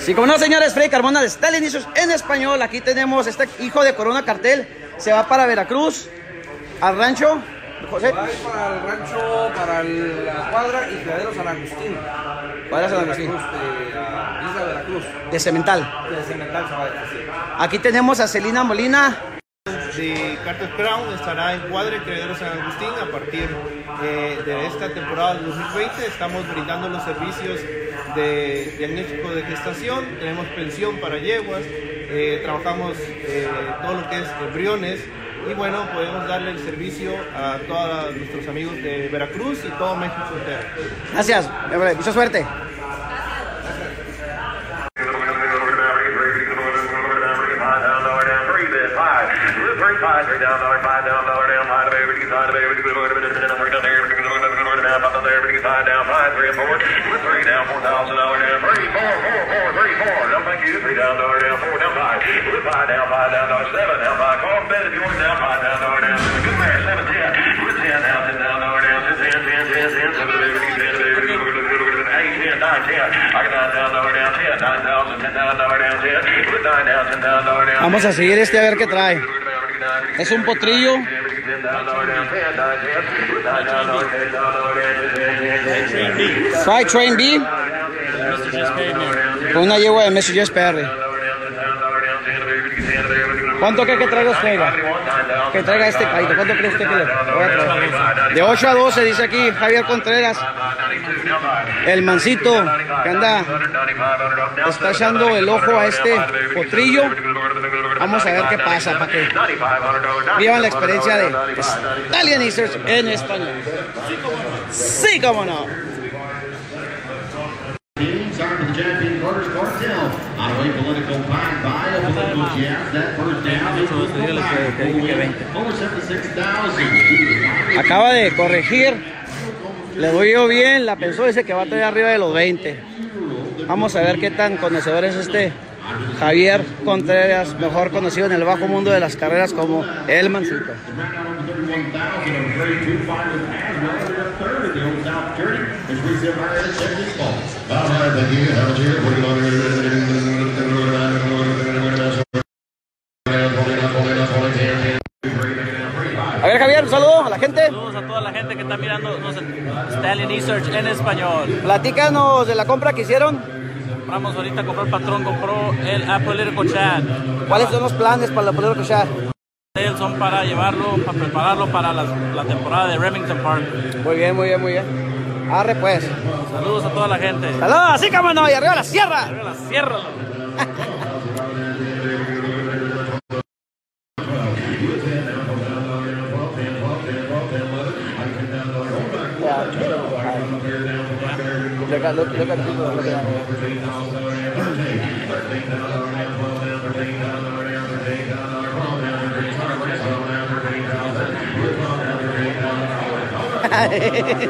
Sí, como no, señores, Freddy Carmona de Stalin Issues en español. Aquí tenemos este hijo de Corona Cartel. Se va para Veracruz, al rancho. José, Va a ir para el rancho, para el- la cuadra y criadero San Agustín. Cuadra San Agustín. Veracruz, de isla de Veracruz. de Cemental. De Cemental se va a. Aquí tenemos a Celina Molina. de Carter Crown estará en Cuadre Criadero San Agustín a partir eh, de esta temporada del 2020. Estamos brindando los servicios de diagnóstico de gestación, tenemos pensión para yeguas, eh, trabajamos eh, todo lo que es embriones y bueno, podemos darle el servicio a todos nuestros amigos de Veracruz y todo México entero. Gracias, mucha suerte. three and four. with Three down, four thousand dollar down. Three, four, four, four, three, four. No, thank you. Three down, dollar down, four down, five. With five down, five down, dollar seven down, five. Call bed if you want down, five down, dollar down. Good man, seven ten. With ten down, ten down, dollar down. Ten, ten, ten, ten, ten. Seven, eight, eight, ten, eight, ten, nine, ten. I got nine down, dollar down, ten. Nine thousand, ten down, dollar down, ten. With nine down, ten down, dollar down. Vamos a seguir este a ver qué trae. Es un potrillo. Fry Train B. Con una yegua de Mr. Jess Perry. ¿Cuánto cree que traiga usted? Que traiga este caído. ¿Cuánto cree usted que le voy a traer? De 8 a 12, dice aquí Javier Contreras. El mancito que anda está echando el ojo a este potrillo. Vamos a ver qué pasa para que vivan la experiencia de Stallion Easters en español. Sí, cómo no. Acaba de corregir. Le doy yo bien. La pensó, dice que va a traer arriba de los 20. Vamos a ver qué tan conocedor es este Javier Contreras, mejor conocido en el bajo mundo de las carreras como El Mancito. All right, thank you. Have a cheer. Put it on A ver, Javier, un saludo a la gente. Saludos a toda la gente que está mirando Stallion Research en español. Platícanos de la compra que hicieron. Compramos ahorita, compró el patrón, compró el Apolitical Chat. ¿Cuáles son los planes para poder escuchar? Ellos son para llevarlo, para prepararlo para la, la temporada de Remington Park. Muy bien, muy bien, muy bien. Arre pues. Saludos a toda la gente. Saludos, así como no, y arriba la sierra. Arriba la sierra. Look at, look, look at people. Look at Hey,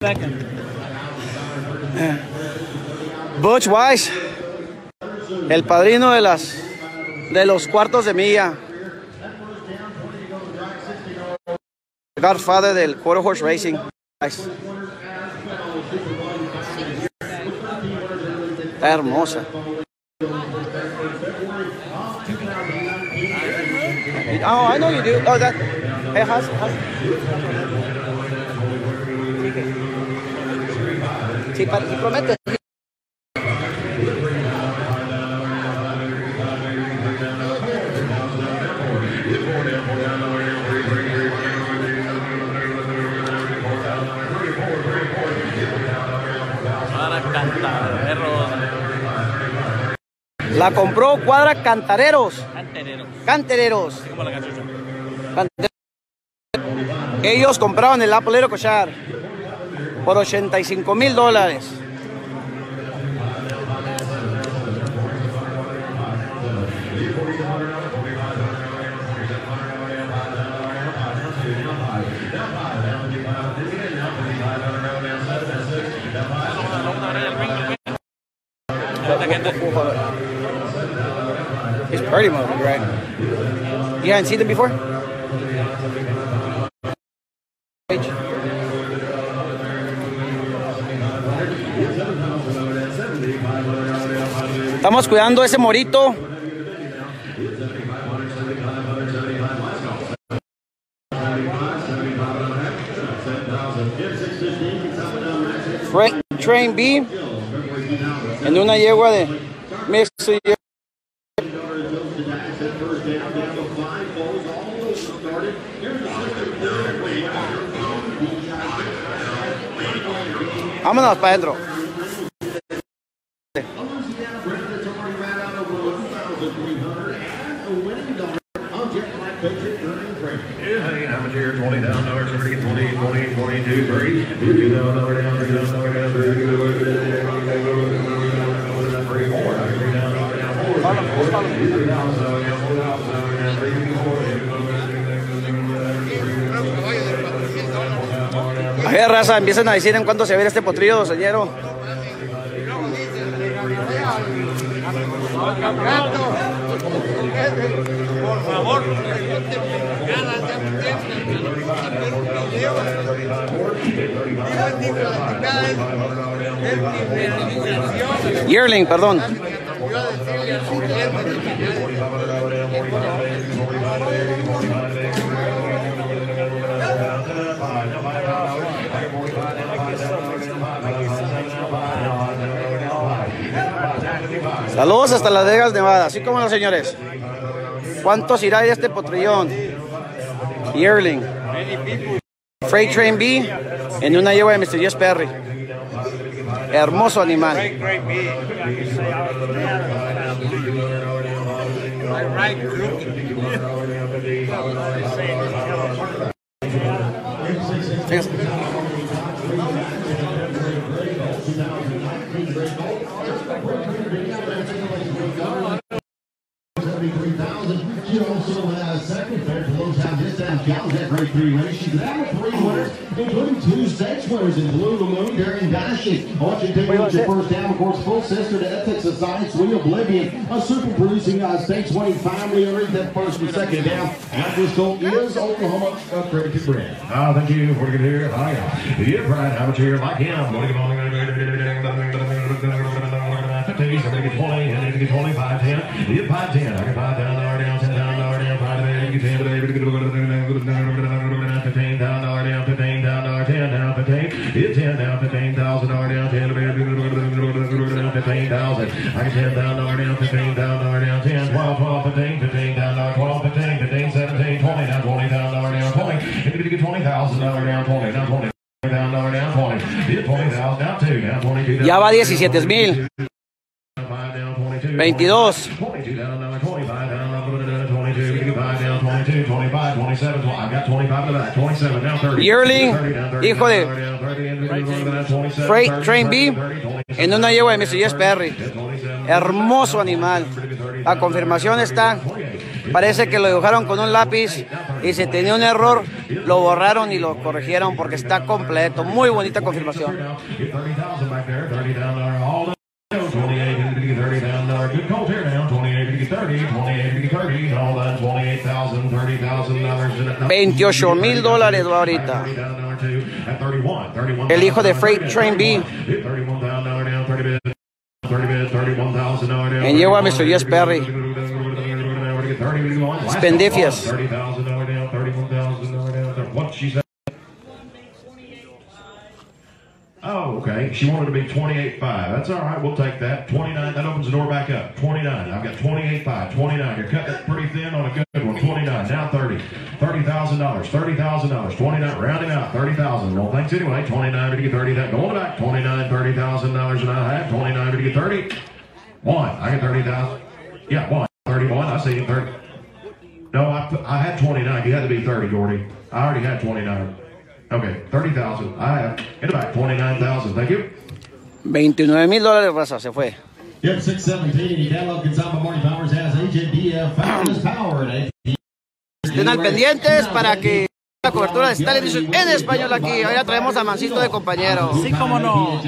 Bunch. Butch Wise, el padrino de las de los cuartos de milla. Godfather del Quarter Horse Racing. Hermosa. La compró Cuadra Cantareros. cantereros. Cantereros. Como la cachucha. Cantereros. Ellos compraban el Apolero Cochar por 85 mil dólares. He's party mode, right? You haven't seen them before? Estamos cuidando ese morito. Train B en una yegua de mixto Vámonos para adentro. A ver, raza, empiezan a decir en cuánto se ve este potrillo, señero. Por favor, Yearling, perdón. Saludos hasta Las Vegas, Nevada. Así como los señores. ¿Cuántos irá de este potrillón? Yearling. Freight Train B en una yegua de Mr. Perry. Hermoso animal. time cows that great three race. She could have three winners, including two stakes winners in Blue Lagoon, Darian Gashi. Watching take Wait, your first down, of course, full sister to Ethics of Science, We Oblivion, a super producing uh, stakes winning family earned that first and second down. After goal is Oklahoma upgraded to bread. Ah, thank you for getting here. Hi, you're proud. How much here like him? What are you going to get 20, and then you get 25, 10. You 5, 10. I can 5 down, down, down, 10 down, down, 5 down, you get 10, baby. 15,000. I 10 down, dollar down, 15 down, dollar down, 10, 12, 12, 15, 15 down, dollar 12, 15, 15, 17, 20, down, 20, down, dollar down, 20. 20,000, dollar down, 20, down, 20. Down, down, 20. Ya va 17,000. 22. Yearling, 30 down, 30 hijo de down, 30 down, 27, Freight 30, Train B 30, 20, en una yegua de Mr. Yes Perry. 27, Hermoso animal. La confirmación está. Parece que lo dibujaron con un lápiz y si tenía un error, lo borraron y lo corrigieron porque está completo. Muy bonita confirmación. 28 mil dólares ahorita. El hijo de Freight Train B. En yegua Mr. Yes Perry. Spendifias. Oh, okay. She wanted to be 28.5. That's all right. We'll take that. 29. That opens the door back up. 29. I've got 28.5. 29. You're cutting it pretty thin on a good. 29. Now 30. $30,000. $30,000. 29. Rounding out. 30000 No thanks anyway. 29 to get 30. That going back. 29. $30,000 and I have. 29 to get 30. One. I got 30,000. Yeah, one. 31. I see you. 30. No, I, I had 29. You had to be 30, Gordy. I already had 29. Okay, 30,000. I have. In the back, 29,000. Thank you. 29 mil dólares, raza, se fue. Yep, 617. You download Consamba Morning Powers has HNDF Fabulous Power. at Estén al pendientes para que la cobertura de Stalin Edition en español aquí. Ahora traemos a Mancito de compañero. Sí, cómo no.